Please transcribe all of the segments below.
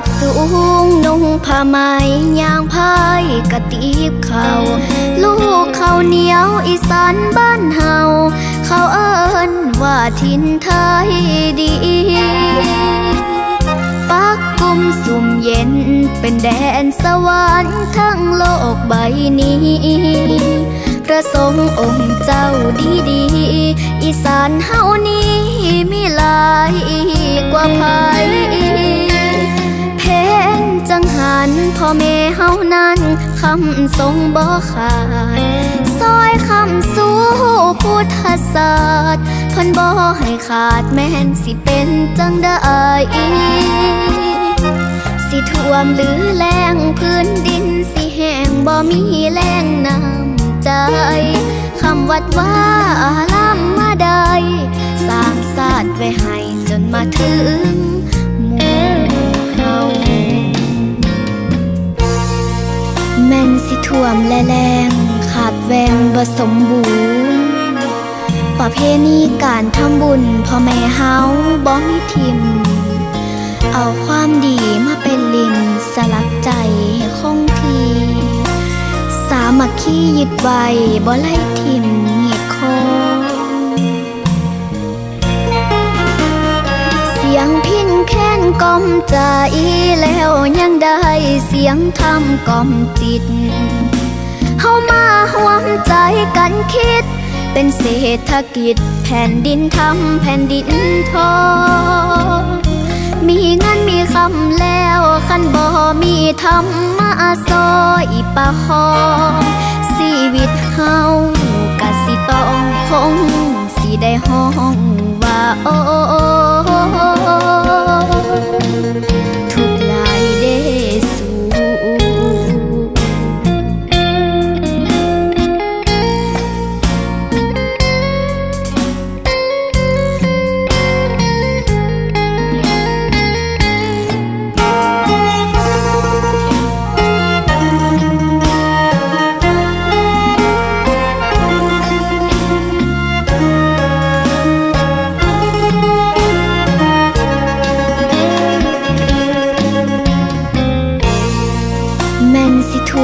บสูงนุ่งผ้าไหมยางพายกระติบเขาลูกเขาเหนียวอีสานบ้านเฮาเขาเอิ้นว่าทินไทยดีปักกุมสุ่มเย็นเป็นแดนสวรรค์ทั้งโลกใบนี้พระสงฆ์องค์เจ้าดีดีอีสานเฮานี้มีหลายกว่าภัยเพ จังหันพ่อแม่เฮานั้นคำทรงบ่ขาดซอยคำสู้พุทธศาสตร์เพิ่นบ่ให้ขาดแม่นสิเป็นจังได้สิท่วมหรือแรงพื้นดินสิแห้งบ่มีแรงน้ำใจคำวัดว่าล้ำมาได้สร้างศาสตร์ไว้ให้จนมาถึง ท่วมและแรงขาดแวงบ่สมบูรณ์ ประเพณีการทำบุญพ่อแม่เฮาบ่มีทิม เอาความดีมาเป็นลินสลักใจคงที สามัคคียึดไว้บ่ไล่ทิมเหยียดคอเสียงพินแค้นกล่อมใจแล้วยังได้เสียงทำกล่อมจิต เฮามาห่วมใจกันคิด เป็นเศรษฐกิจแผ่นดินทำแผ่นดินทอ มีเงินมีคำแล้วคันบ่มีธรรมาซอยปะคองชีวิต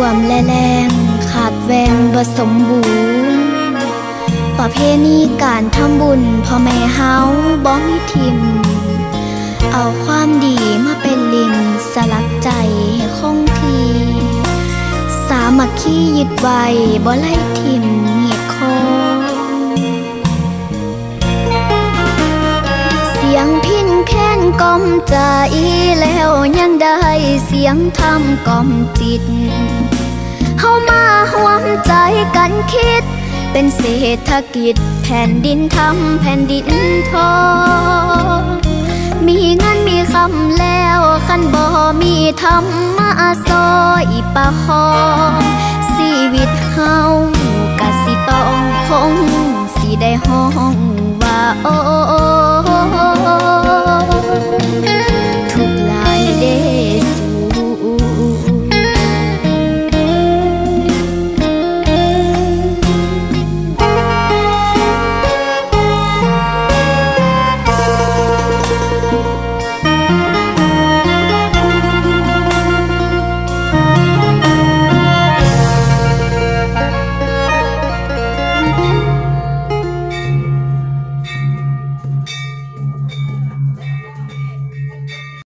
วมและแรงขาดแวงบ่สมบูรณ์ประเพณีการทำบุญพ่อแม่เฮาบ่มีทิม เอาความดีมาเป็นลินสลักใจให้คงทีสามัคคียึดไว้บ่ไล่ทิมเหียดคอเสียงพินแค้นกล่อมใจแล้วยังได้เสียงทำกล่อมจิต เฮามาห่วมใจกันคิด เป็นเศรษฐกิจแผ่นดินทำแผ่นดินทองมีเงินมีคำแล้วคันบ่มีธรรมาซอยปะคองชีวิตเฮากะสิต้องคงสิได้ห้อง